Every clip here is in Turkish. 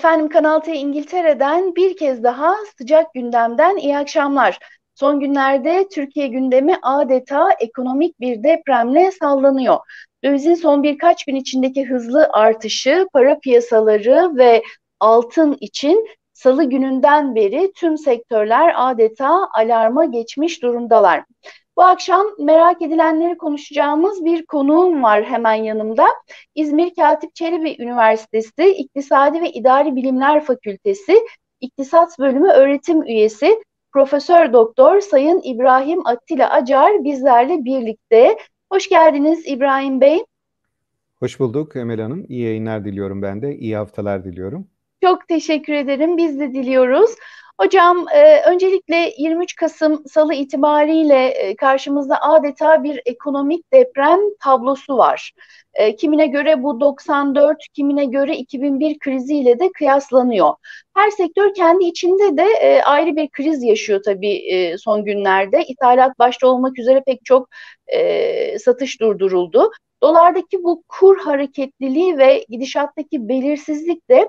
Efendim Kanal T İngiltere'den bir kez daha sıcak gündemden iyi akşamlar. Son günlerde Türkiye gündemi adeta ekonomik bir depremle sallanıyor. Dövizin son birkaç gün içindeki hızlı artışı, para piyasaları ve altın için salı gününden beri tüm sektörler adeta alarma geçmiş durumdalar. Bu akşam merak edilenleri konuşacağımız bir konuğum var hemen yanımda. İzmir Katip Çelebi Üniversitesi İktisadi ve İdari Bilimler Fakültesi İktisat Bölümü öğretim üyesi Profesör Doktor Sayın İbrahim Attila Acar bizlerle birlikte. Hoş geldiniz İbrahim Bey. Hoş bulduk Emel Hanım. İyi yayınlar diliyorum ben de. İyi haftalar diliyorum. Çok teşekkür ederim. Biz de diliyoruz. Hocam e, öncelikle 23 Kasım Salı itibariyle e, karşımızda adeta bir ekonomik deprem tablosu var. E, kimine göre bu 94, kimine göre 2001 kriziyle de kıyaslanıyor. Her sektör kendi içinde de e, ayrı bir kriz yaşıyor tabii e, son günlerde. İthalat başta olmak üzere pek çok e, satış durduruldu. Dolardaki bu kur hareketliliği ve gidişattaki belirsizlik de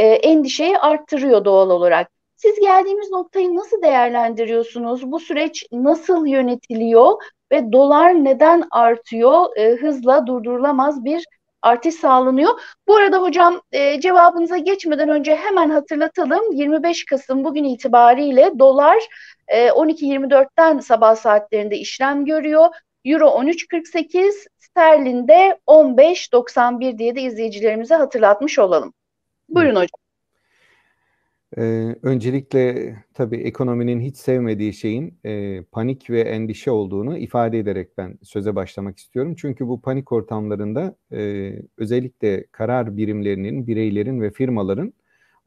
e, endişeyi arttırıyor doğal olarak. Siz geldiğimiz noktayı nasıl değerlendiriyorsunuz? Bu süreç nasıl yönetiliyor ve dolar neden artıyor? E, hızla durdurulamaz bir artış sağlanıyor. Bu arada hocam e, cevabınıza geçmeden önce hemen hatırlatalım. 25 Kasım bugün itibariyle dolar e, 12.24'ten sabah saatlerinde işlem görüyor. Euro 13.48, sterlinde 15.91 diye de izleyicilerimize hatırlatmış olalım. Buyurun hocam. Ee, öncelikle tabii ekonominin hiç sevmediği şeyin e, panik ve endişe olduğunu ifade ederek ben söze başlamak istiyorum. Çünkü bu panik ortamlarında e, özellikle karar birimlerinin, bireylerin ve firmaların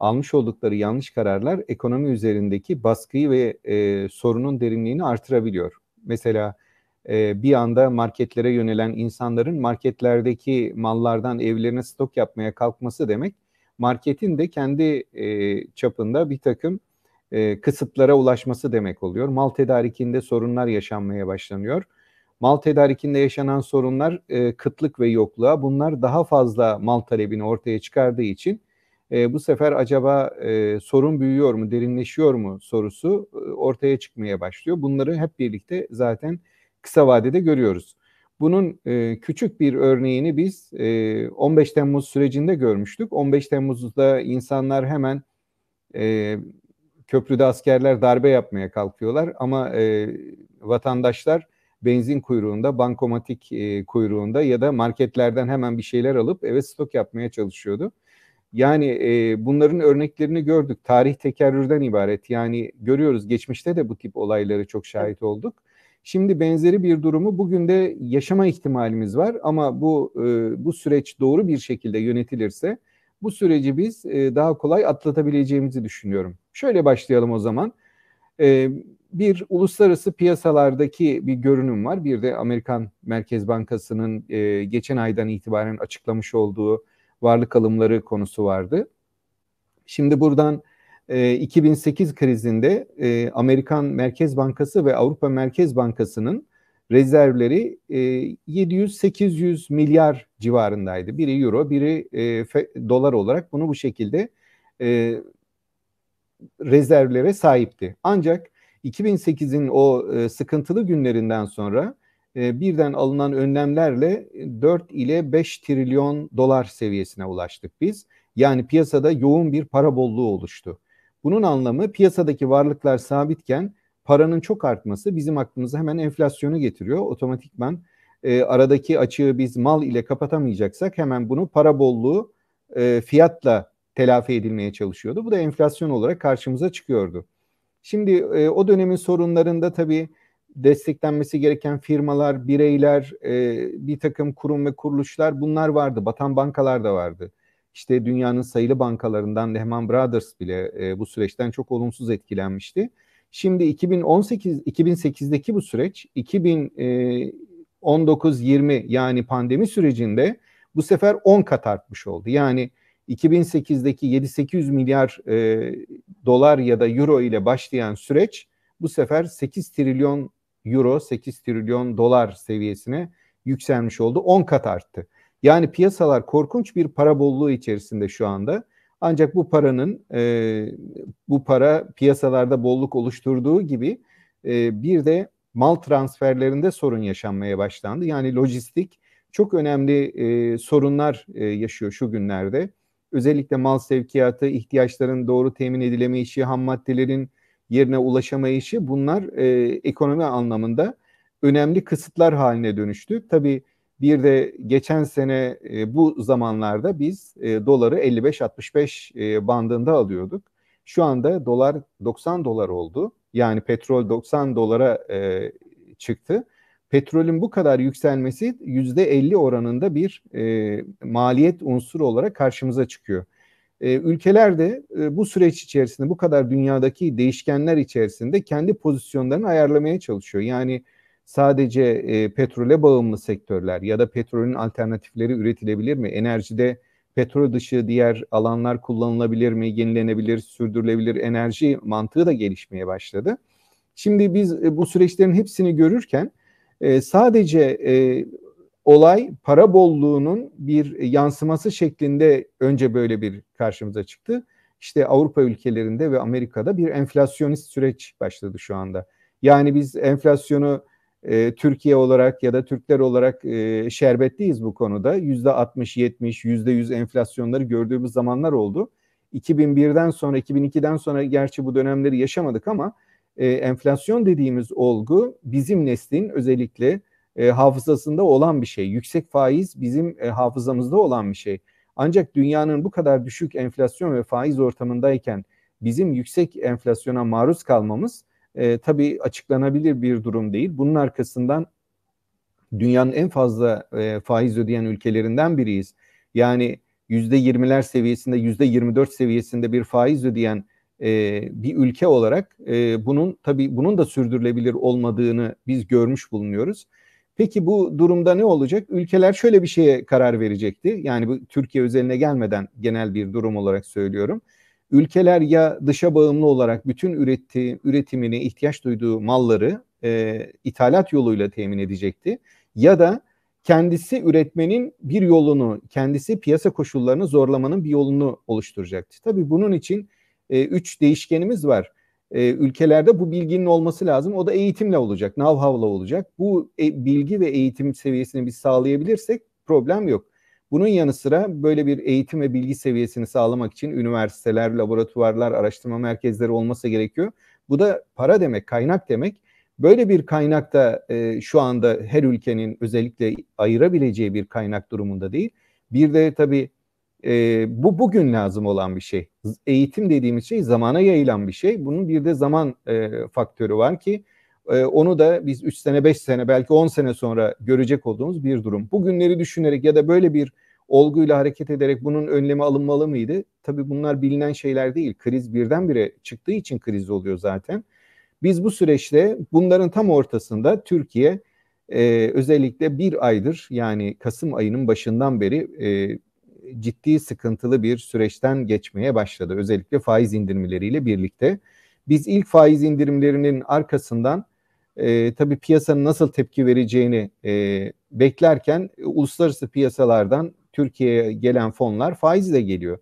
almış oldukları yanlış kararlar ekonomi üzerindeki baskıyı ve e, sorunun derinliğini artırabiliyor. Mesela e, bir anda marketlere yönelen insanların marketlerdeki mallardan evlerine stok yapmaya kalkması demek marketin de kendi e, çapında bir takım e, kısıtlara ulaşması demek oluyor. Mal tedarikinde sorunlar yaşanmaya başlanıyor. Mal tedarikinde yaşanan sorunlar e, kıtlık ve yokluğa bunlar daha fazla mal talebini ortaya çıkardığı için e, bu sefer acaba e, sorun büyüyor mu, derinleşiyor mu sorusu e, ortaya çıkmaya başlıyor. Bunları hep birlikte zaten kısa vadede görüyoruz. Bunun e, küçük bir örneğini biz e, 15 Temmuz sürecinde görmüştük. 15 Temmuz'da insanlar hemen e, köprüde askerler darbe yapmaya kalkıyorlar ama e, vatandaşlar benzin kuyruğunda, bankomatik e, kuyruğunda ya da marketlerden hemen bir şeyler alıp eve stok yapmaya çalışıyordu. Yani e, bunların örneklerini gördük. Tarih tekerrürden ibaret. Yani görüyoruz geçmişte de bu tip olayları çok şahit olduk. Şimdi benzeri bir durumu bugün de yaşama ihtimalimiz var ama bu e, bu süreç doğru bir şekilde yönetilirse bu süreci biz e, daha kolay atlatabileceğimizi düşünüyorum. Şöyle başlayalım o zaman. E, bir uluslararası piyasalardaki bir görünüm var. Bir de Amerikan Merkez Bankası'nın e, geçen aydan itibaren açıklamış olduğu varlık alımları konusu vardı. Şimdi buradan 2008 ee, krizinde e, Amerikan Merkez Bankası ve Avrupa Merkez Bankası'nın rezervleri 700-800 e, milyar civarındaydı. Biri euro, biri e, dolar olarak bunu bu şekilde rezervlere sahipti. Ancak 2008'in o sıkıntılı günlerinden sonra birden alınan önlemlerle 4 ile 5 trilyon dolar seviyesine ulaştık biz. Yani piyasada yoğun bir para bolluğu oluştu. Bunun anlamı piyasadaki varlıklar sabitken paranın çok artması bizim aklımıza hemen enflasyonu getiriyor. Otomatikman e, aradaki açığı biz mal ile kapatamayacaksak hemen bunu para bolluğu e, fiyatla telafi edilmeye çalışıyordu. Bu da enflasyon olarak karşımıza çıkıyordu. Şimdi e, o dönemin sorunlarında tabii desteklenmesi gereken firmalar, bireyler, e, bir takım kurum ve kuruluşlar bunlar vardı. Batan bankalar da vardı. İşte dünyanın sayılı bankalarından Lehman Brothers bile e, bu süreçten çok olumsuz etkilenmişti. Şimdi 2018 2008'deki bu süreç 2019-20 e, yani pandemi sürecinde bu sefer 10 kat artmış oldu. Yani 2008'deki 7-800 milyar e, dolar ya da euro ile başlayan süreç bu sefer 8 trilyon euro, 8 trilyon dolar seviyesine yükselmiş oldu. 10 kat arttı. Yani piyasalar korkunç bir para bolluğu içerisinde şu anda. Ancak bu paranın e, bu para piyasalarda bolluk oluşturduğu gibi e, bir de mal transferlerinde sorun yaşanmaya başlandı. Yani lojistik çok önemli e, sorunlar e, yaşıyor şu günlerde. Özellikle mal sevkiyatı, ihtiyaçların doğru temin edilemeyişi, ham maddelerin yerine ulaşamayışı bunlar e, ekonomi anlamında önemli kısıtlar haline dönüştü. Tabii bir de geçen sene e, bu zamanlarda biz e, doları 55-65 e, bandında alıyorduk. Şu anda dolar 90 dolar oldu. Yani petrol 90 dolara e, çıktı. Petrolün bu kadar yükselmesi %50 oranında bir e, maliyet unsuru olarak karşımıza çıkıyor. E, ülkeler de e, bu süreç içerisinde bu kadar dünyadaki değişkenler içerisinde kendi pozisyonlarını ayarlamaya çalışıyor. Yani sadece e, petrole bağımlı sektörler ya da petrolün alternatifleri üretilebilir mi? Enerjide petrol dışı diğer alanlar kullanılabilir mi? Yenilenebilir, sürdürülebilir enerji mantığı da gelişmeye başladı. Şimdi biz e, bu süreçlerin hepsini görürken e, sadece e, olay para bolluğunun bir yansıması şeklinde önce böyle bir karşımıza çıktı. İşte Avrupa ülkelerinde ve Amerika'da bir enflasyonist süreç başladı şu anda. Yani biz enflasyonu e, Türkiye olarak ya da Türkler olarak e, şerbetliyiz bu konuda. Yüzde 60, 70, yüzde 100 enflasyonları gördüğümüz zamanlar oldu. 2001'den sonra, 2002'den sonra gerçi bu dönemleri yaşamadık ama e, enflasyon dediğimiz olgu bizim neslin özellikle e, hafızasında olan bir şey. Yüksek faiz bizim e, hafızamızda olan bir şey. Ancak dünyanın bu kadar düşük enflasyon ve faiz ortamındayken bizim yüksek enflasyona maruz kalmamız e, tabii açıklanabilir bir durum değil. Bunun arkasından dünyanın en fazla e, faiz ödeyen ülkelerinden biriyiz. Yani yüzde yirmiler seviyesinde, yüzde yirmi dört seviyesinde bir faiz ödeyen e, bir ülke olarak e, bunun tabii bunun da sürdürülebilir olmadığını biz görmüş bulunuyoruz. Peki bu durumda ne olacak? Ülkeler şöyle bir şeye karar verecekti. Yani bu Türkiye özeline gelmeden genel bir durum olarak söylüyorum. Ülkeler ya dışa bağımlı olarak bütün üretti, üretimini, ihtiyaç duyduğu malları e, ithalat yoluyla temin edecekti. Ya da kendisi üretmenin bir yolunu, kendisi piyasa koşullarını zorlamanın bir yolunu oluşturacaktı. Tabii bunun için e, üç değişkenimiz var. E, ülkelerde bu bilginin olması lazım. O da eğitimle olacak, know-how'la olacak. Bu e, bilgi ve eğitim seviyesini biz sağlayabilirsek problem yok. Bunun yanı sıra böyle bir eğitim ve bilgi seviyesini sağlamak için üniversiteler, laboratuvarlar, araştırma merkezleri olması gerekiyor. Bu da para demek, kaynak demek. Böyle bir kaynakta e, şu anda her ülkenin özellikle ayırabileceği bir kaynak durumunda değil. Bir de tabii e, bu bugün lazım olan bir şey. Eğitim dediğimiz şey zamana yayılan bir şey. Bunun bir de zaman e, faktörü var ki e, onu da biz 3 sene 5 sene belki 10 sene sonra görecek olduğumuz bir durum. Bugünleri düşünerek ya da böyle bir olguyla hareket ederek bunun önlemi alınmalı mıydı? Tabii bunlar bilinen şeyler değil. Kriz birdenbire çıktığı için kriz oluyor zaten. Biz bu süreçte bunların tam ortasında Türkiye e, özellikle bir aydır yani Kasım ayının başından beri e, ciddi sıkıntılı bir süreçten geçmeye başladı. Özellikle faiz indirimleriyle birlikte. Biz ilk faiz indirimlerinin arkasından e, tabii piyasanın nasıl tepki vereceğini e, beklerken uluslararası piyasalardan Türkiye'ye gelen fonlar faizle geliyor.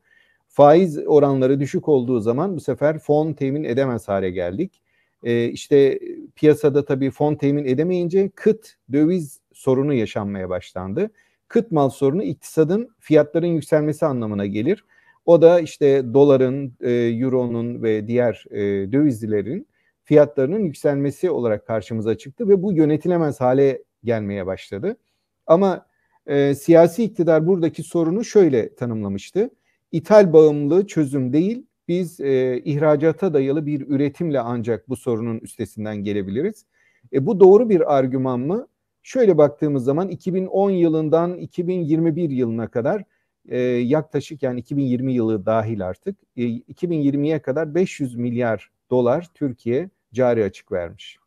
Faiz oranları düşük olduğu zaman bu sefer fon temin edemez hale geldik. E, işte piyasada tabii fon temin edemeyince kıt döviz sorunu yaşanmaya başlandı. Kıt mal sorunu iktisadın fiyatların yükselmesi anlamına gelir. O da işte doların, e, euronun ve diğer e, dövizlerin fiyatlarının yükselmesi olarak karşımıza çıktı ve bu yönetilemez hale gelmeye başladı. Ama e, siyasi iktidar buradaki sorunu şöyle tanımlamıştı. İthal bağımlı çözüm değil, biz e, ihracata dayalı bir üretimle ancak bu sorunun üstesinden gelebiliriz. E, bu doğru bir argüman mı? Şöyle baktığımız zaman 2010 yılından 2021 yılına kadar e, yaklaşık yani 2020 yılı dahil artık e, 2020'ye kadar 500 milyar dolar Türkiye cari açık vermiş.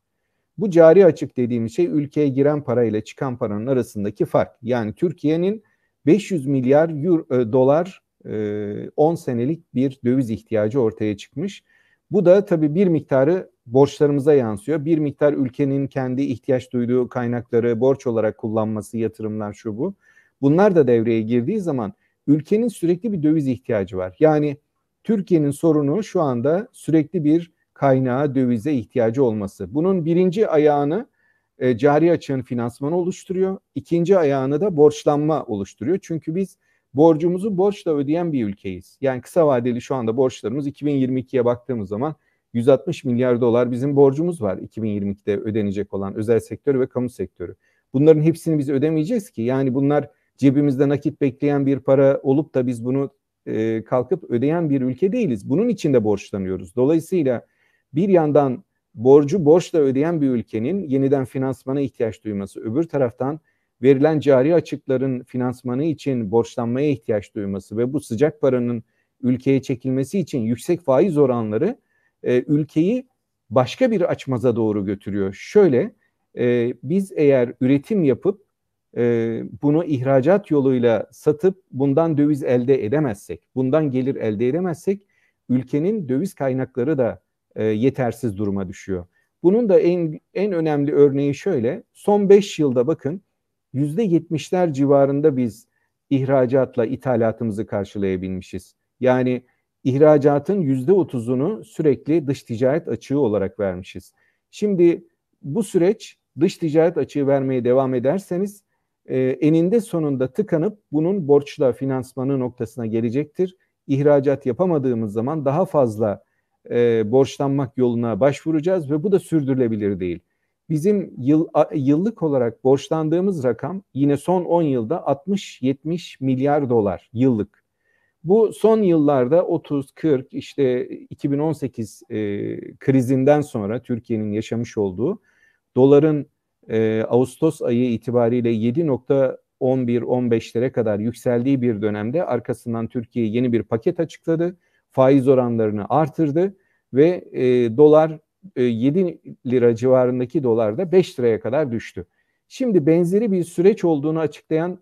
Bu cari açık dediğimiz şey ülkeye giren parayla çıkan paranın arasındaki fark. Yani Türkiye'nin 500 milyar euro, e, dolar e, 10 senelik bir döviz ihtiyacı ortaya çıkmış. Bu da tabii bir miktarı borçlarımıza yansıyor. Bir miktar ülkenin kendi ihtiyaç duyduğu kaynakları borç olarak kullanması, yatırımlar şu bu. Bunlar da devreye girdiği zaman ülkenin sürekli bir döviz ihtiyacı var. Yani Türkiye'nin sorunu şu anda sürekli bir kaynağa, dövize ihtiyacı olması. Bunun birinci ayağını e, cari açığın finansmanı oluşturuyor. İkinci ayağını da borçlanma oluşturuyor. Çünkü biz borcumuzu borçla ödeyen bir ülkeyiz. Yani kısa vadeli şu anda borçlarımız 2022'ye baktığımız zaman 160 milyar dolar bizim borcumuz var 2022'de ödenecek olan özel sektör ve kamu sektörü. Bunların hepsini biz ödemeyeceğiz ki. Yani bunlar cebimizde nakit bekleyen bir para olup da biz bunu e, kalkıp ödeyen bir ülke değiliz. Bunun için de borçlanıyoruz. Dolayısıyla bir yandan borcu borçla ödeyen bir ülkenin yeniden finansmana ihtiyaç duyması, öbür taraftan verilen cari açıkların finansmanı için borçlanmaya ihtiyaç duyması ve bu sıcak paranın ülkeye çekilmesi için yüksek faiz oranları e, ülkeyi başka bir açmaza doğru götürüyor. Şöyle, e, biz eğer üretim yapıp e, bunu ihracat yoluyla satıp bundan döviz elde edemezsek, bundan gelir elde edemezsek ülkenin döviz kaynakları da e, yetersiz duruma düşüyor. Bunun da en en önemli örneği şöyle. Son 5 yılda bakın %70'ler civarında biz ihracatla ithalatımızı karşılayabilmişiz. Yani ihracatın %30'unu sürekli dış ticaret açığı olarak vermişiz. Şimdi bu süreç dış ticaret açığı vermeye devam ederseniz e, eninde sonunda tıkanıp bunun borçla finansmanı noktasına gelecektir. İhracat yapamadığımız zaman daha fazla e, borçlanmak yoluna başvuracağız ve bu da sürdürülebilir değil. Bizim yıl, yıllık olarak borçlandığımız rakam yine son 10 yılda 60-70 milyar dolar yıllık. Bu son yıllarda 30-40 işte 2018 e, krizinden sonra Türkiye'nin yaşamış olduğu doların e, Ağustos ayı itibariyle 7.11-15'lere kadar yükseldiği bir dönemde arkasından Türkiye yeni bir paket açıkladı. Faiz oranlarını artırdı ve e, dolar e, 7 lira civarındaki dolar da 5 liraya kadar düştü. Şimdi benzeri bir süreç olduğunu açıklayan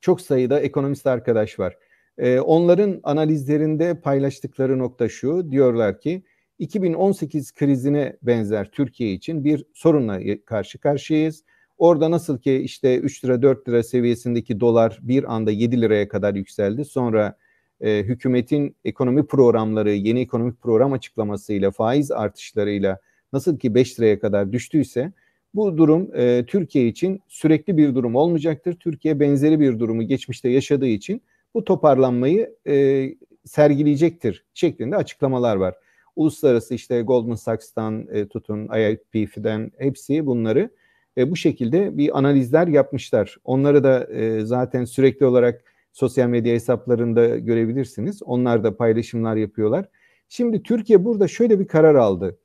çok sayıda ekonomist arkadaş var. E, onların analizlerinde paylaştıkları nokta şu, diyorlar ki 2018 krizine benzer Türkiye için bir sorunla karşı karşıyayız. Orada nasıl ki işte 3 lira 4 lira seviyesindeki dolar bir anda 7 liraya kadar yükseldi. Sonra e, hükümetin ekonomi programları, yeni ekonomik program açıklamasıyla, faiz artışlarıyla nasıl ki 5 liraya kadar düştüyse bu durum e, Türkiye için sürekli bir durum olmayacaktır. Türkiye benzeri bir durumu geçmişte yaşadığı için bu toparlanmayı e, sergileyecektir şeklinde açıklamalar var. Uluslararası işte Goldman Sachs'tan e, tutun IIP'den hepsi bunları e, bu şekilde bir analizler yapmışlar. Onları da e, zaten sürekli olarak sosyal medya hesaplarında görebilirsiniz. Onlar da paylaşımlar yapıyorlar. Şimdi Türkiye burada şöyle bir karar aldı.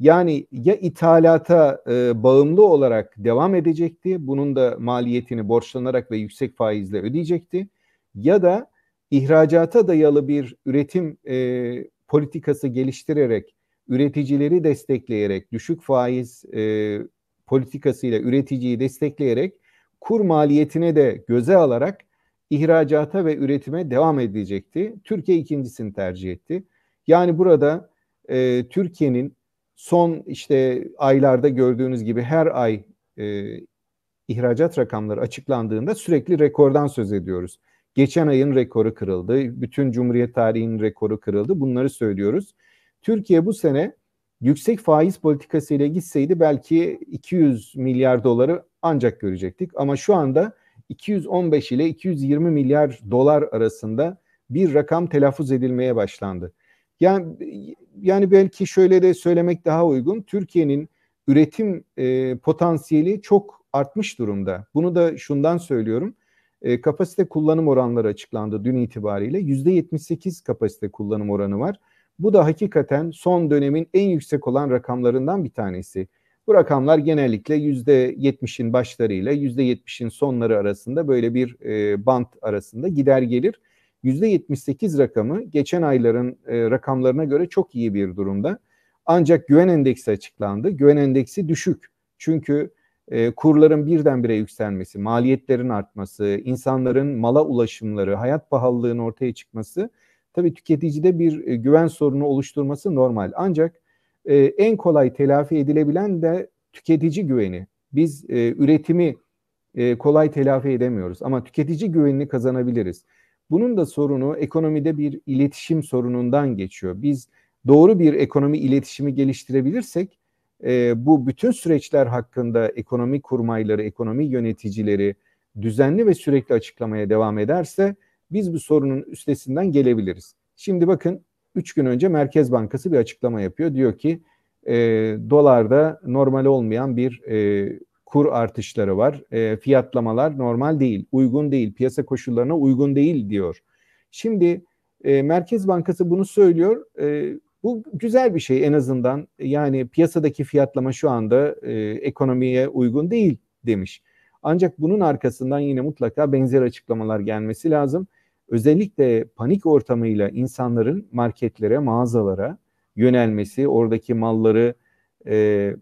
Yani ya ithalata e, bağımlı olarak devam edecekti, bunun da maliyetini borçlanarak ve yüksek faizle ödeyecekti ya da ihracata dayalı bir üretim e, politikası geliştirerek, üreticileri destekleyerek, düşük faiz e, politikasıyla üreticiyi destekleyerek kur maliyetine de göze alarak ihracata ve üretime devam edecekti. Türkiye ikincisini tercih etti. Yani burada e, Türkiye'nin son işte aylarda gördüğünüz gibi her ay e, ihracat rakamları açıklandığında sürekli rekordan söz ediyoruz. Geçen ayın rekoru kırıldı. Bütün Cumhuriyet tarihinin rekoru kırıldı. Bunları söylüyoruz. Türkiye bu sene yüksek faiz politikası ile gitseydi belki 200 milyar doları ancak görecektik. Ama şu anda 215 ile 220 milyar dolar arasında bir rakam telaffuz edilmeye başlandı. Yani yani belki şöyle de söylemek daha uygun. Türkiye'nin üretim e, potansiyeli çok artmış durumda. Bunu da şundan söylüyorum. E, kapasite kullanım oranları açıklandı dün itibariyle. %78 kapasite kullanım oranı var. Bu da hakikaten son dönemin en yüksek olan rakamlarından bir tanesi. Bu rakamlar genellikle %70'in başlarıyla %70'in sonları arasında böyle bir e, bant arasında gider gelir. %78 rakamı geçen ayların e, rakamlarına göre çok iyi bir durumda. Ancak güven endeksi açıklandı. Güven endeksi düşük. Çünkü e, kurların birdenbire yükselmesi, maliyetlerin artması, insanların mala ulaşımları, hayat pahalılığının ortaya çıkması tabii tüketicide bir e, güven sorunu oluşturması normal. Ancak e, en kolay telafi edilebilen de tüketici güveni. Biz e, üretimi e, kolay telafi edemiyoruz ama tüketici güvenini kazanabiliriz. Bunun da sorunu ekonomide bir iletişim sorunundan geçiyor. Biz doğru bir ekonomi iletişimi geliştirebilirsek e, bu bütün süreçler hakkında ekonomi kurmayları, ekonomi yöneticileri düzenli ve sürekli açıklamaya devam ederse biz bu sorunun üstesinden gelebiliriz. Şimdi bakın 3 gün önce Merkez Bankası bir açıklama yapıyor. Diyor ki e, dolarda normal olmayan bir e, kur artışları var. E, fiyatlamalar normal değil, uygun değil, piyasa koşullarına uygun değil diyor. Şimdi e, Merkez Bankası bunu söylüyor. E, bu güzel bir şey en azından. Yani piyasadaki fiyatlama şu anda e, ekonomiye uygun değil demiş. Ancak bunun arkasından yine mutlaka benzer açıklamalar gelmesi lazım. Özellikle panik ortamıyla insanların marketlere, mağazalara yönelmesi, oradaki malları e,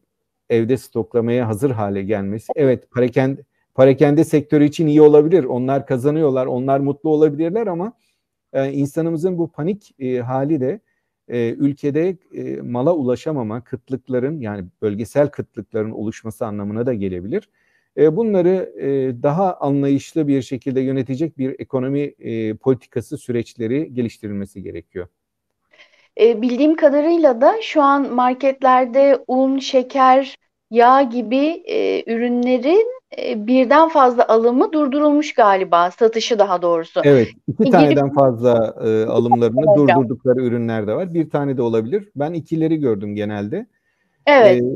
evde stoklamaya hazır hale gelmesi. Evet, parakende, parakende sektörü için iyi olabilir. Onlar kazanıyorlar, onlar mutlu olabilirler ama e, insanımızın bu panik e, hali de e, ülkede e, mala ulaşamama, kıtlıkların yani bölgesel kıtlıkların oluşması anlamına da gelebilir. E, bunları e, daha anlayışlı bir şekilde yönetecek bir ekonomi e, politikası süreçleri geliştirilmesi gerekiyor. E, bildiğim kadarıyla da şu an marketlerde un, şeker, yağ gibi e, ürünlerin e, birden fazla alımı durdurulmuş galiba, satışı daha doğrusu. Evet, iki taneden fazla e, alımlarını durdurdukları ürünler de var. Bir tane de olabilir. Ben ikileri gördüm genelde. Evet. E,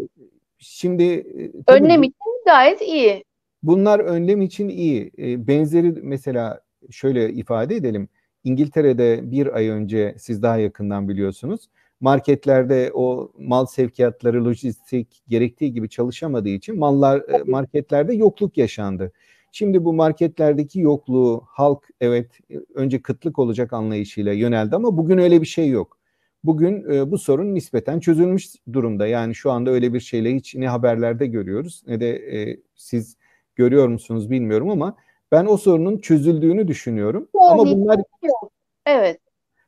şimdi önlem için gayet iyi. Bunlar önlem için iyi. E, benzeri mesela şöyle ifade edelim. İngiltere'de bir ay önce siz daha yakından biliyorsunuz. Marketlerde o mal sevkiyatları, lojistik gerektiği gibi çalışamadığı için mallar e, marketlerde yokluk yaşandı. Şimdi bu marketlerdeki yokluğu halk evet önce kıtlık olacak anlayışıyla yöneldi ama bugün öyle bir şey yok. Bugün e, bu sorun nispeten çözülmüş durumda. Yani şu anda öyle bir şeyle hiç ne haberlerde görüyoruz ne de e, siz görüyor musunuz bilmiyorum ama ben o sorunun çözüldüğünü düşünüyorum. Yani, Ama bunlar evet.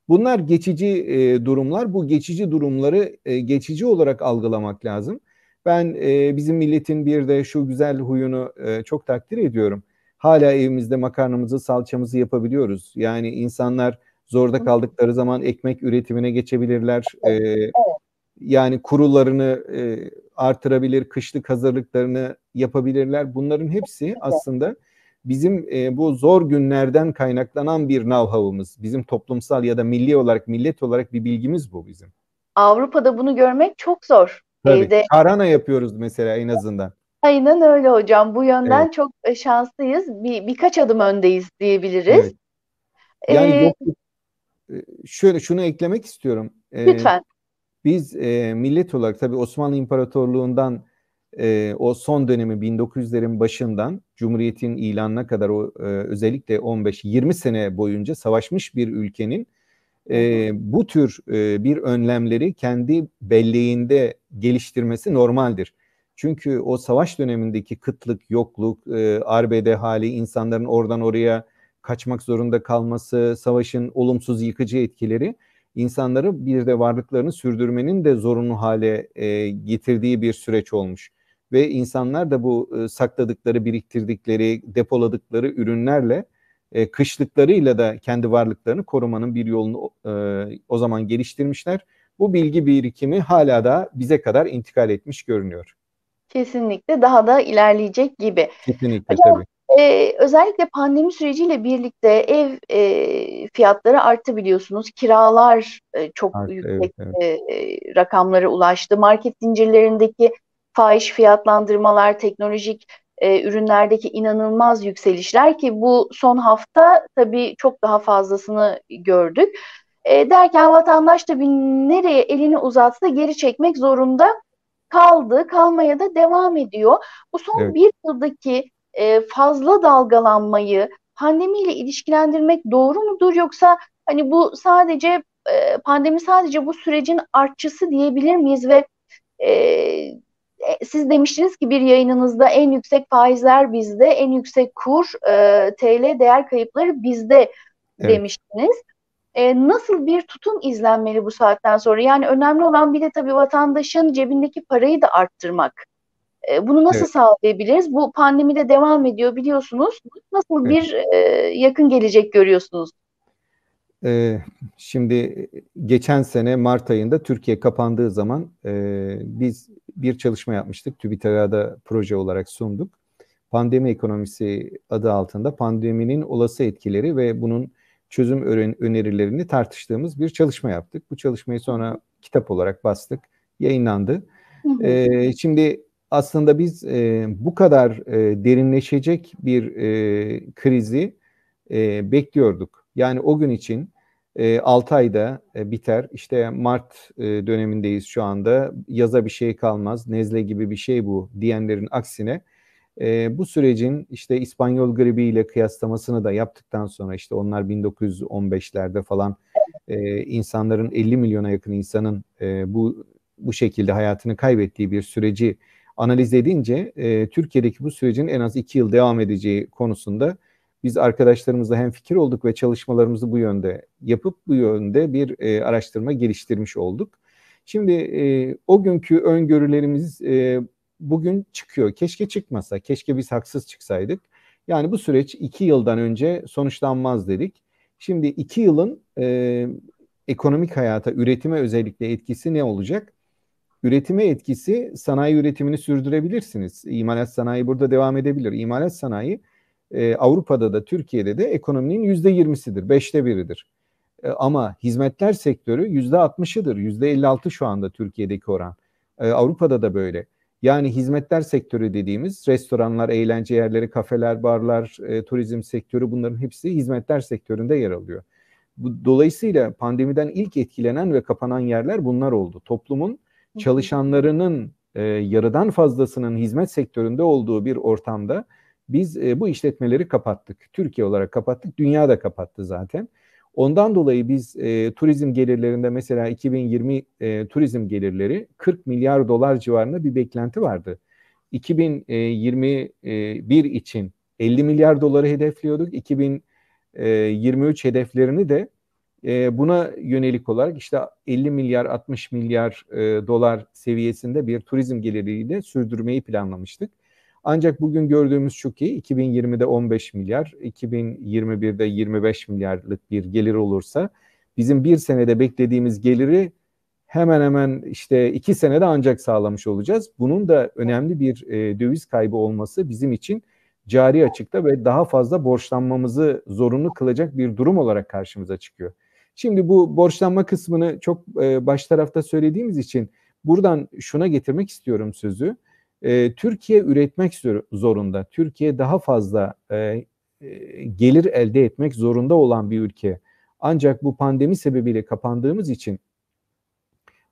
Bunlar geçici e, durumlar. Bu geçici durumları e, geçici olarak algılamak lazım. Ben e, bizim milletin bir de şu güzel huyunu e, çok takdir ediyorum. Hala evimizde makarnamızı, salçamızı yapabiliyoruz. Yani insanlar zorda kaldıkları zaman ekmek üretimine geçebilirler. E, yani kurularını e, artırabilir, kışlık hazırlıklarını yapabilirler. Bunların hepsi aslında bizim e, bu zor günlerden kaynaklanan bir know-how'ımız. Bizim toplumsal ya da milli olarak, millet olarak bir bilgimiz bu bizim. Avrupa'da bunu görmek çok zor. Tabii. Evde... Karana yapıyoruz mesela en azından. Aynen öyle hocam. Bu yönden evet. çok e, şanslıyız. Bir birkaç adım öndeyiz diyebiliriz. Evet. Yani ee, yok, e, şöyle şunu eklemek istiyorum. Lütfen. Ee, biz e, millet olarak tabii Osmanlı İmparatorluğu'ndan e, o son dönemi 1900'lerin başından Cumhuriyet'in ilanına kadar o e, özellikle 15-20 sene boyunca savaşmış bir ülkenin e, bu tür e, bir önlemleri kendi belleğinde geliştirmesi normaldir. Çünkü o savaş dönemindeki kıtlık, yokluk, e, arbede hali, insanların oradan oraya kaçmak zorunda kalması, savaşın olumsuz yıkıcı etkileri insanları bir de varlıklarını sürdürmenin de zorunlu hale e, getirdiği bir süreç olmuş. Ve insanlar da bu e, sakladıkları, biriktirdikleri, depoladıkları ürünlerle e, kışlıklarıyla da kendi varlıklarını korumanın bir yolunu e, o zaman geliştirmişler. Bu bilgi birikimi hala da bize kadar intikal etmiş görünüyor. Kesinlikle daha da ilerleyecek gibi. Kesinlikle Hocam, tabii. E, özellikle pandemi süreciyle birlikte ev e, fiyatları arttı biliyorsunuz. Kiralar e, çok Art, yüksek evet, evet. E, rakamlara ulaştı. Market zincirlerindeki fahiş fiyatlandırmalar, teknolojik e, ürünlerdeki inanılmaz yükselişler ki bu son hafta tabii çok daha fazlasını gördük. E, derken vatandaş tabii nereye elini uzatsa geri çekmek zorunda kaldı, kalmaya da devam ediyor. Bu son evet. bir yıldaki e, fazla dalgalanmayı pandemiyle ilişkilendirmek doğru mudur yoksa hani bu sadece e, pandemi sadece bu sürecin artçısı diyebilir miyiz ve e, e, siz demiştiniz ki bir yayınınızda en yüksek faizler bizde, en yüksek kur, e, TL değer kayıpları bizde evet. demiştiniz. E, nasıl bir tutum izlenmeli bu saatten sonra? Yani önemli olan bir de tabii vatandaşın cebindeki parayı da arttırmak. E, bunu nasıl evet. sağlayabiliriz? Bu pandemi de devam ediyor biliyorsunuz. Nasıl evet. bir e, yakın gelecek görüyorsunuz? e, şimdi geçen sene Mart ayında Türkiye kapandığı zaman e, biz bir çalışma yapmıştık. TÜBİTAK'a proje olarak sunduk. Pandemi ekonomisi adı altında pandeminin olası etkileri ve bunun çözüm önerilerini tartıştığımız bir çalışma yaptık. Bu çalışmayı sonra kitap olarak bastık, yayınlandı. Hı hı. E, şimdi aslında biz e, bu kadar e, derinleşecek bir e, krizi e, bekliyorduk. Yani o gün için e, 6 ayda e, biter. İşte Mart e, dönemindeyiz şu anda. Yaza bir şey kalmaz. Nezle gibi bir şey bu diyenlerin aksine e, bu sürecin işte İspanyol gribi ile kıyaslamasını da yaptıktan sonra işte onlar 1915'lerde falan e, insanların 50 milyona yakın insanın e, bu bu şekilde hayatını kaybettiği bir süreci analiz edince e, Türkiye'deki bu sürecin en az iki yıl devam edeceği konusunda biz arkadaşlarımızla hem fikir olduk ve çalışmalarımızı bu yönde yapıp bu yönde bir e, araştırma geliştirmiş olduk. Şimdi e, o günkü öngörülerimiz e, bugün çıkıyor. Keşke çıkmasa, keşke biz haksız çıksaydık. Yani bu süreç iki yıldan önce sonuçlanmaz dedik. Şimdi iki yılın e, ekonomik hayata, üretime özellikle etkisi ne olacak? Üretime etkisi sanayi üretimini sürdürebilirsiniz. İmalat sanayi burada devam edebilir. İmalat sanayi e, Avrupa'da da Türkiye'de de ekonominin yüzde yirmisidir, beşte biridir. E, ama hizmetler sektörü yüzde altmışıdır, yüzde elli altı şu anda Türkiye'deki oran. E, Avrupa'da da böyle. Yani hizmetler sektörü dediğimiz restoranlar, eğlence yerleri, kafeler, barlar, e, turizm sektörü bunların hepsi hizmetler sektöründe yer alıyor. Bu, dolayısıyla pandemiden ilk etkilenen ve kapanan yerler bunlar oldu. Toplumun çalışanlarının e, yarıdan fazlasının hizmet sektöründe olduğu bir ortamda biz e, bu işletmeleri kapattık. Türkiye olarak kapattık, dünya da kapattı zaten. Ondan dolayı biz e, turizm gelirlerinde mesela 2020 e, turizm gelirleri 40 milyar dolar civarında bir beklenti vardı. 2021 için 50 milyar doları hedefliyorduk. 2023 hedeflerini de e, buna yönelik olarak işte 50 milyar 60 milyar e, dolar seviyesinde bir turizm geliriyle sürdürmeyi planlamıştık. Ancak bugün gördüğümüz şu ki 2020'de 15 milyar, 2021'de 25 milyarlık bir gelir olursa bizim bir senede beklediğimiz geliri hemen hemen işte iki senede ancak sağlamış olacağız. Bunun da önemli bir e, döviz kaybı olması bizim için cari açıkta ve daha fazla borçlanmamızı zorunlu kılacak bir durum olarak karşımıza çıkıyor. Şimdi bu borçlanma kısmını çok e, baş tarafta söylediğimiz için buradan şuna getirmek istiyorum sözü. E, Türkiye üretmek zorunda. Türkiye daha fazla e, gelir elde etmek zorunda olan bir ülke. Ancak bu pandemi sebebiyle kapandığımız için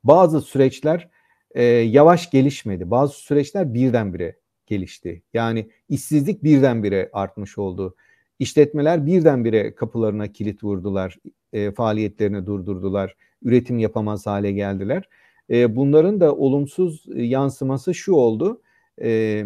bazı süreçler yavaş gelişmedi. Bazı süreçler birdenbire gelişti. Yani işsizlik birdenbire artmış oldu. İşletmeler birdenbire kapılarına kilit vurdular, e, faaliyetlerini durdurdular, üretim yapamaz hale geldiler. E, bunların da olumsuz yansıması şu oldu. E,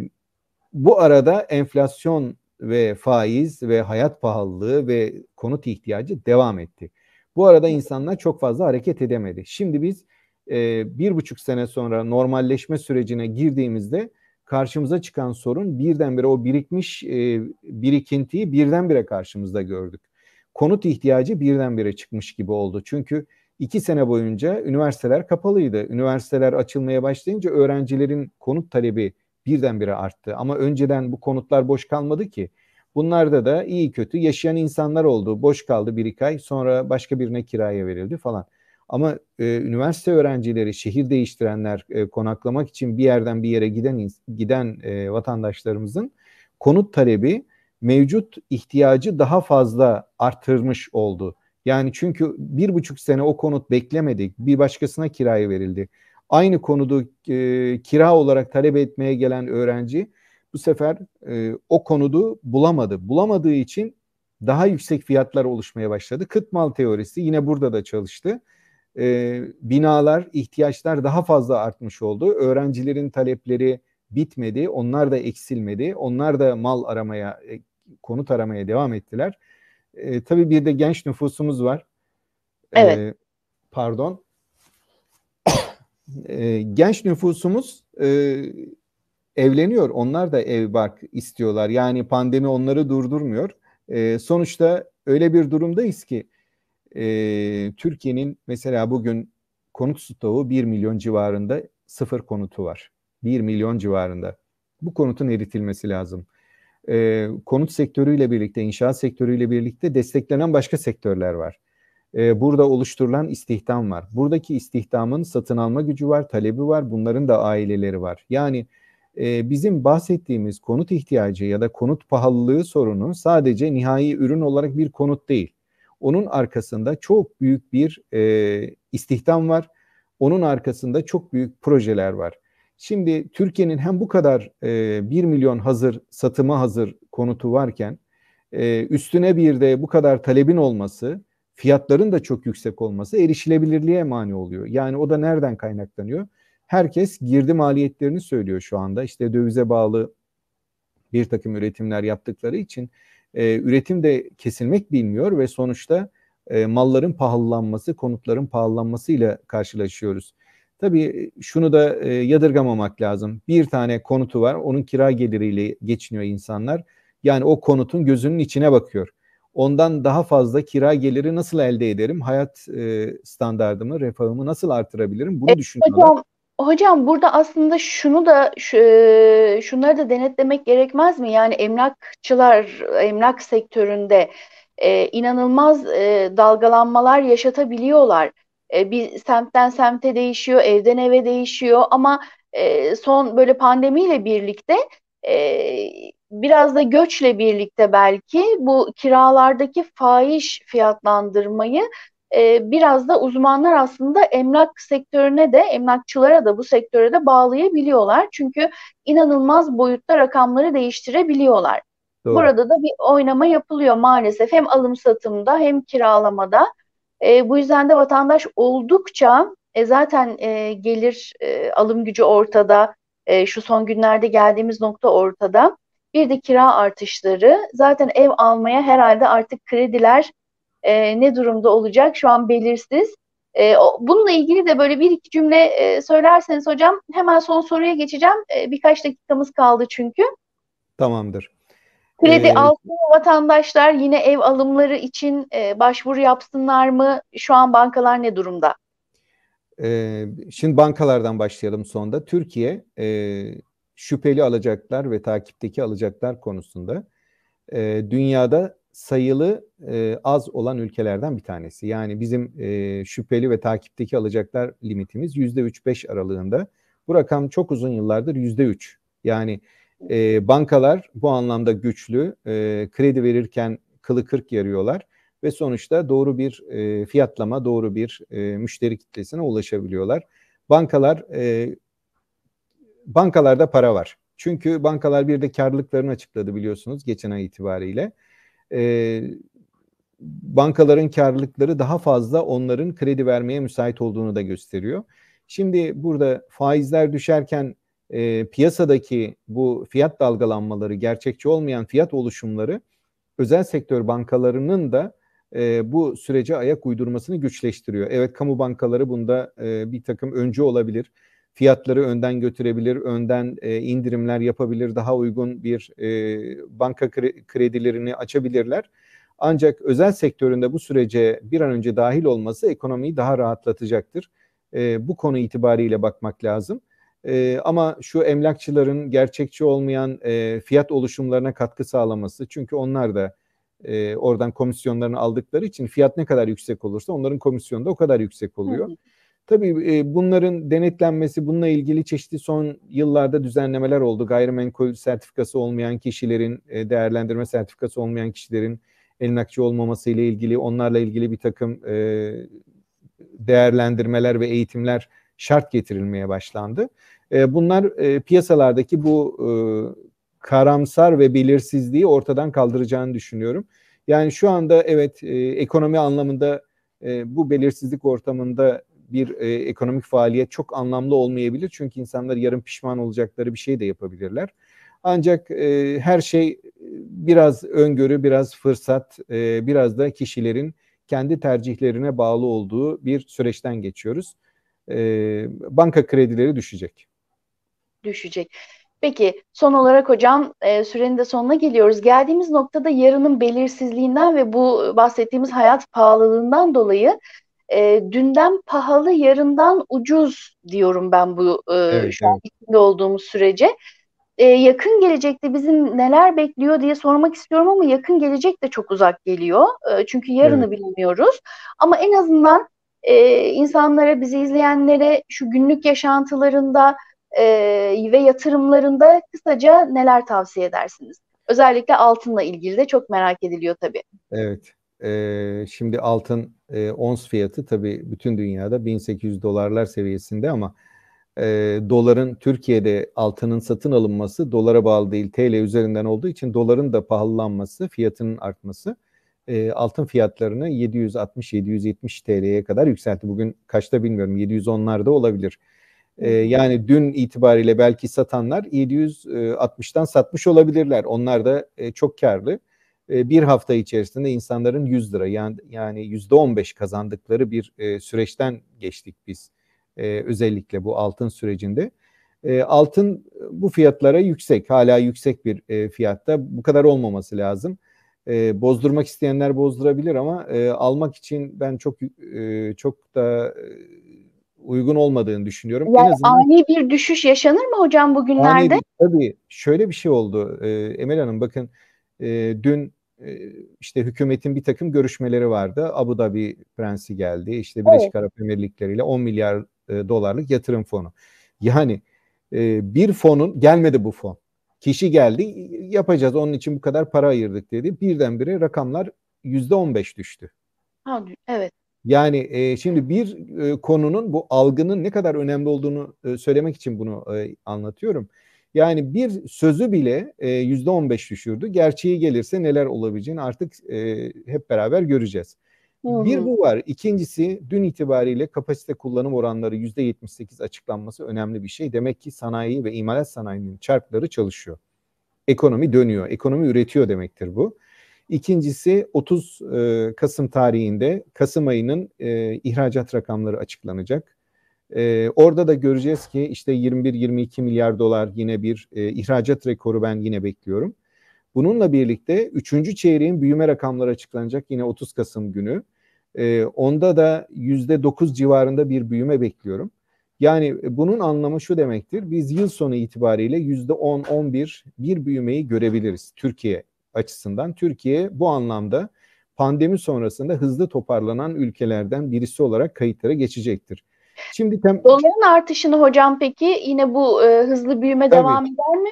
bu arada enflasyon ve faiz ve hayat pahalılığı ve konut ihtiyacı devam etti. Bu arada insanlar çok fazla hareket edemedi. Şimdi biz e, bir buçuk sene sonra normalleşme sürecine girdiğimizde karşımıza çıkan sorun birdenbire o birikmiş e, birikintiyi birdenbire karşımızda gördük. Konut ihtiyacı birdenbire çıkmış gibi oldu. Çünkü iki sene boyunca üniversiteler kapalıydı. Üniversiteler açılmaya başlayınca öğrencilerin konut talebi birdenbire arttı. Ama önceden bu konutlar boş kalmadı ki. Bunlarda da iyi kötü yaşayan insanlar oldu. Boş kaldı bir iki ay sonra başka birine kiraya verildi falan. Ama e, üniversite öğrencileri, şehir değiştirenler, e, konaklamak için bir yerden bir yere giden giden e, vatandaşlarımızın konut talebi mevcut ihtiyacı daha fazla arttırmış oldu. Yani çünkü bir buçuk sene o konut beklemedik, bir başkasına kiraya verildi. Aynı konuda e, kira olarak talep etmeye gelen öğrenci bu sefer e, o konudu bulamadı. Bulamadığı için daha yüksek fiyatlar oluşmaya başladı. Kıt mal teorisi yine burada da çalıştı. E, binalar, ihtiyaçlar daha fazla artmış oldu. Öğrencilerin talepleri bitmedi. Onlar da eksilmedi. Onlar da mal aramaya, e, konut aramaya devam ettiler. E, tabii bir de genç nüfusumuz var. Evet. E, pardon. E, genç nüfusumuz e, evleniyor. Onlar da ev bark istiyorlar. Yani pandemi onları durdurmuyor. E, sonuçta öyle bir durumdayız ki e, Türkiye'nin mesela bugün konut stoğu 1 milyon civarında sıfır konutu var. 1 milyon civarında. Bu konutun eritilmesi lazım. E, konut sektörüyle birlikte, inşaat sektörüyle birlikte desteklenen başka sektörler var. E, burada oluşturulan istihdam var. Buradaki istihdamın satın alma gücü var, talebi var. Bunların da aileleri var. Yani e, bizim bahsettiğimiz konut ihtiyacı ya da konut pahalılığı sorunu sadece nihai ürün olarak bir konut değil. Onun arkasında çok büyük bir e, istihdam var. Onun arkasında çok büyük projeler var. Şimdi Türkiye'nin hem bu kadar e, 1 milyon hazır, satıma hazır konutu varken e, üstüne bir de bu kadar talebin olması, fiyatların da çok yüksek olması erişilebilirliğe mani oluyor. Yani o da nereden kaynaklanıyor? Herkes girdi maliyetlerini söylüyor şu anda. İşte dövize bağlı bir takım üretimler yaptıkları için e, üretim de kesilmek bilmiyor ve sonuçta e, malların pahalılanması, konutların pahalılanmasıyla karşılaşıyoruz. Tabii şunu da e, yadırgamamak lazım. Bir tane konutu var, onun kira geliriyle geçiniyor insanlar. Yani o konutun gözünün içine bakıyor. Ondan daha fazla kira geliri nasıl elde ederim? Hayat e, standartımı, refahımı nasıl artırabilirim? Bunu evet, düşünüyorlar. Hocam, hocam burada aslında şunu da şunları da denetlemek gerekmez mi? Yani emlakçılar, emlak sektöründe e, inanılmaz e, dalgalanmalar yaşatabiliyorlar. E, bir semtten semte değişiyor, evden eve değişiyor ama e, son böyle pandemiyle birlikte e, biraz da göçle birlikte belki bu kiralardaki fahiş fiyatlandırmayı e, biraz da uzmanlar aslında emlak sektörüne de emlakçılara da bu sektöre de bağlayabiliyorlar. Çünkü inanılmaz boyutta rakamları değiştirebiliyorlar. Doğru. Burada da bir oynama yapılıyor maalesef hem alım satımda hem kiralamada. E, bu yüzden de vatandaş oldukça e, zaten e, gelir e, alım gücü ortada. E, şu son günlerde geldiğimiz nokta ortada. Bir de kira artışları. Zaten ev almaya herhalde artık krediler e, ne durumda olacak şu an belirsiz. E, bununla ilgili de böyle bir iki cümle e, söylerseniz hocam hemen son soruya geçeceğim. E, birkaç dakikamız kaldı çünkü. Tamamdır. Kredi ee, alsın vatandaşlar yine ev alımları için e, başvuru yapsınlar mı? Şu an bankalar ne durumda? E, şimdi bankalardan başlayalım sonda. Türkiye e, şüpheli alacaklar ve takipteki alacaklar konusunda e, dünyada sayılı e, az olan ülkelerden bir tanesi. Yani bizim e, şüpheli ve takipteki alacaklar limitimiz yüzde üç beş aralığında. Bu rakam çok uzun yıllardır yüzde üç. Yani e, bankalar bu anlamda güçlü, e, kredi verirken kılı kırk yarıyorlar ve sonuçta doğru bir e, fiyatlama, doğru bir e, müşteri kitlesine ulaşabiliyorlar. Bankalar, e, bankalarda para var. Çünkü bankalar bir de karlılıklarını açıkladı biliyorsunuz geçen ay itibariyle. E, bankaların karlılıkları daha fazla onların kredi vermeye müsait olduğunu da gösteriyor. Şimdi burada faizler düşerken e, piyasadaki bu fiyat dalgalanmaları, gerçekçi olmayan fiyat oluşumları özel sektör bankalarının da e, bu sürece ayak uydurmasını güçleştiriyor. Evet kamu bankaları bunda e, bir takım öncü olabilir. Fiyatları önden götürebilir, önden e, indirimler yapabilir, daha uygun bir e, banka kredilerini açabilirler. Ancak özel sektöründe bu sürece bir an önce dahil olması ekonomiyi daha rahatlatacaktır. E, bu konu itibariyle bakmak lazım. E, ama şu emlakçıların gerçekçi olmayan e, fiyat oluşumlarına katkı sağlaması çünkü onlar da e, oradan komisyonlarını aldıkları için fiyat ne kadar yüksek olursa onların komisyonu da o kadar yüksek oluyor. Hı hı. Tabii e, bunların denetlenmesi, bununla ilgili çeşitli son yıllarda düzenlemeler oldu. Gayrimenkul sertifikası olmayan kişilerin, e, değerlendirme sertifikası olmayan kişilerin emlakçı olmaması ile ilgili, onlarla ilgili bir takım e, değerlendirmeler ve eğitimler şart getirilmeye başlandı. E, bunlar e, piyasalardaki bu e, karamsar ve belirsizliği ortadan kaldıracağını düşünüyorum. Yani şu anda evet ekonomi anlamında bu belirsizlik ortamında bir ekonomik faaliyet çok anlamlı olmayabilir. Çünkü insanlar yarın pişman olacakları bir şey de yapabilirler. Ancak her şey biraz öngörü, biraz fırsat, biraz da kişilerin kendi tercihlerine bağlı olduğu bir süreçten geçiyoruz. E, banka kredileri düşecek düşecek. Peki son olarak hocam e, sürenin de sonuna geliyoruz. Geldiğimiz noktada yarının belirsizliğinden ve bu bahsettiğimiz hayat pahalılığından dolayı e, dünden pahalı yarından ucuz diyorum ben bu e, evet, şu an içinde olduğumuz sürece. E, yakın gelecekte bizim neler bekliyor diye sormak istiyorum ama yakın gelecek de çok uzak geliyor. E, çünkü yarını evet. bilmiyoruz. Ama en azından e, insanlara, bizi izleyenlere şu günlük yaşantılarında e, ve yatırımlarında kısaca neler tavsiye edersiniz? Özellikle altınla ilgili de çok merak ediliyor tabii. Evet. E, şimdi altın e, ons fiyatı tabii bütün dünyada 1800 dolarlar seviyesinde ama e, doların Türkiye'de altının satın alınması dolara bağlı değil TL üzerinden olduğu için doların da pahalılanması, fiyatının artması e, altın fiyatlarını 760-770 TL'ye kadar yükseltti. Bugün kaçta bilmiyorum 710'larda olabilir. E, yani dün itibariyle belki satanlar 760'tan satmış olabilirler. Onlar da e, çok karlı. E, bir hafta içerisinde insanların 100 lira yani yani %15 kazandıkları bir e, süreçten geçtik biz. E, özellikle bu altın sürecinde. E, altın bu fiyatlara yüksek, hala yüksek bir e, fiyatta. Bu kadar olmaması lazım. E, bozdurmak isteyenler bozdurabilir ama e, almak için ben çok e, çok da e, uygun olmadığını düşünüyorum. Yani en azından, ani bir düşüş yaşanır mı hocam bugünlerde? Ani, tabii şöyle bir şey oldu e, Emel Hanım bakın e, dün e, işte hükümetin bir takım görüşmeleri vardı. Abu Dhabi prensi geldi. İşte Birleşik evet. Arap Emirlikleri ile 10 milyar e, dolarlık yatırım fonu. Yani e, bir fonun gelmedi bu fon. Kişi geldi yapacağız onun için bu kadar para ayırdık dedi. Birdenbire rakamlar yüzde on beş düştü. Ha, evet. Yani e, şimdi bir e, konunun bu algının ne kadar önemli olduğunu e, söylemek için bunu e, anlatıyorum. Yani bir sözü bile e, yüzde on beş düşürdü. Gerçeği gelirse neler olabileceğini artık e, hep beraber göreceğiz. Hı-hı. Bir bu var. İkincisi dün itibariyle kapasite kullanım oranları yüzde yetmiş sekiz açıklanması önemli bir şey. Demek ki sanayi ve imalat sanayinin çarkları çalışıyor. Ekonomi dönüyor. Ekonomi üretiyor demektir bu. İkincisi 30 e, Kasım tarihinde Kasım ayının e, ihracat rakamları açıklanacak. E, orada da göreceğiz ki işte 21-22 milyar dolar yine bir e, ihracat rekoru ben yine bekliyorum. Bununla birlikte 3. çeyreğin büyüme rakamları açıklanacak yine 30 Kasım günü. E, onda da %9 civarında bir büyüme bekliyorum. Yani bunun anlamı şu demektir. Biz yıl sonu itibariyle %10-11 bir büyümeyi görebiliriz Türkiye açısından. Türkiye bu anlamda pandemi sonrasında hızlı toparlanan ülkelerden birisi olarak kayıtlara geçecektir. Şimdi tem- doların artışını hocam peki yine bu e, hızlı büyüme Tabii. devam eder mi?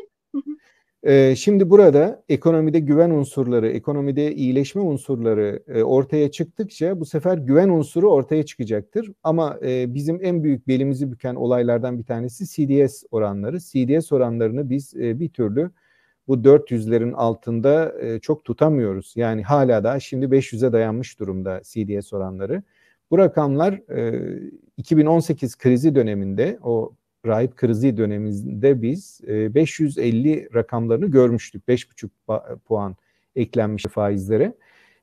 Ee, şimdi burada ekonomide güven unsurları, ekonomide iyileşme unsurları e, ortaya çıktıkça bu sefer güven unsuru ortaya çıkacaktır. Ama e, bizim en büyük belimizi büken olaylardan bir tanesi CDS oranları. CDS oranlarını biz e, bir türlü bu 400'lerin altında çok tutamıyoruz. Yani hala da şimdi 500'e dayanmış durumda CDS oranları. Bu rakamlar 2018 krizi döneminde o rahip krizi döneminde biz 550 e, rakamlarını görmüştük. 5,5 puan eklenmiş faizlere.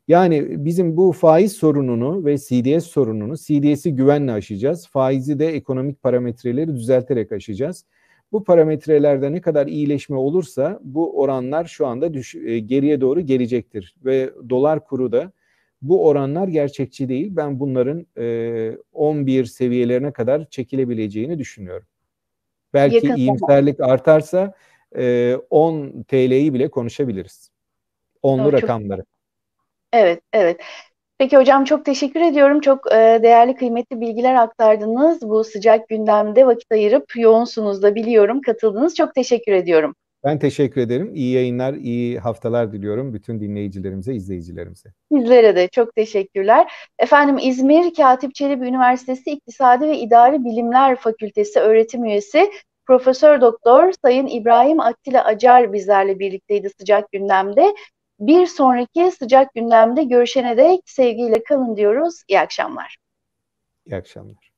Yani bizim bu faiz sorununu ve CDS sorununu, CDS'i güvenle aşacağız. Faizi de ekonomik parametreleri düzelterek aşacağız. Bu parametrelerde ne kadar iyileşme olursa bu oranlar şu anda düş, e, geriye doğru gelecektir. Ve dolar kuru da bu oranlar gerçekçi değil. Ben bunların e, 11 seviyelerine kadar çekilebileceğini düşünüyorum. Belki Yakın iyimserlik zaman. artarsa e, 10 TL'yi bile konuşabiliriz. Onlu evet, rakamları. Çok... Evet, evet. Peki hocam çok teşekkür ediyorum. Çok e, değerli, kıymetli bilgiler aktardınız. Bu sıcak gündemde vakit ayırıp yoğunsunuz da biliyorum. Katıldınız. Çok teşekkür ediyorum. Ben teşekkür ederim. İyi yayınlar, iyi haftalar diliyorum bütün dinleyicilerimize, izleyicilerimize. Sizlere de çok teşekkürler. Efendim İzmir Katip Çelebi Üniversitesi İktisadi ve İdari Bilimler Fakültesi öğretim üyesi Profesör Doktor Sayın İbrahim Attila Acar bizlerle birlikteydi sıcak gündemde. Bir sonraki sıcak gündemde görüşene dek sevgiyle kalın diyoruz. İyi akşamlar. İyi akşamlar.